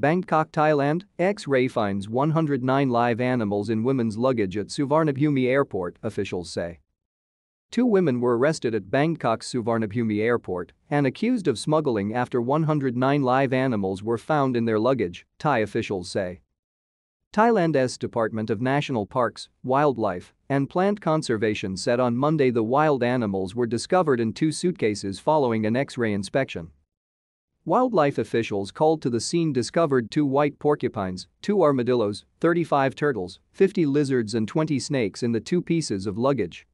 Bangkok, Thailand, X-ray finds 109 live animals in women's luggage at Suvarnabhumi Airport, officials say. Two women were arrested at Bangkok's Suvarnabhumi Airport and accused of smuggling after 109 live animals were found in their luggage, Thai officials say. Thailand's Department of National Parks, Wildlife, and Plant Conservation said on Monday the wild animals were discovered in two suitcases following an X-ray inspection. Wildlife officials called to the scene discovered two white porcupines, two armadillos, 35 turtles, 50 lizards and 20 snakes in the two pieces of luggage.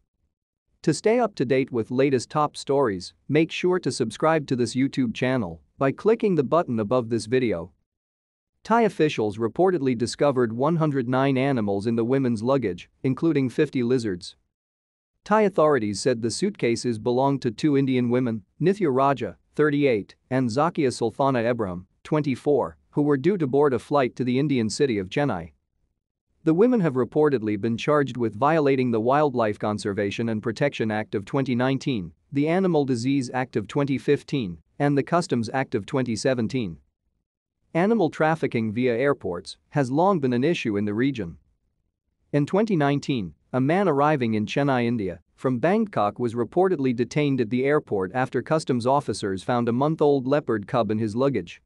To stay up to date with latest top stories, make sure to subscribe to this YouTube channel by clicking the button above this video Thai officials reportedly discovered 109 animals in the women's luggage, including 50 lizards. Thai authorities said the suitcases belonged to two Indian women, Nithya Raja, 38, and Zakia Sulthana Ebrahim, 24, who were due to board a flight to the Indian city of Chennai. The women have reportedly been charged with violating the Wildlife Conservation and Protection Act of 2019, the Animal Disease Act of 2015, and the Customs Act of 2017. Animal trafficking via airports has long been an issue in the region. In 2019, a man arriving in Chennai, India, from Bangkok was reportedly detained at the airport after customs officers found a month-old leopard cub in his luggage.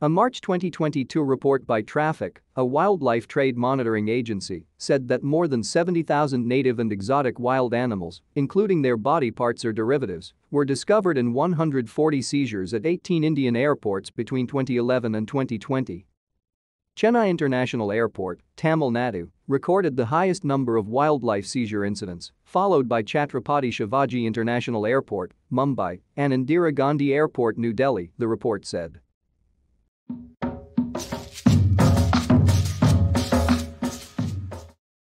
A March 2022 report by Traffic, a wildlife trade monitoring agency, said that more than 70,000 native and exotic wild animals, including their body parts or derivatives, were discovered in 140 seizures at 18 Indian airports between 2011 and 2020. Chennai International Airport, Tamil Nadu, recorded the highest number of wildlife seizure incidents, followed by Chhatrapati Shivaji International Airport, Mumbai, and Indira Gandhi Airport, New Delhi, the report said.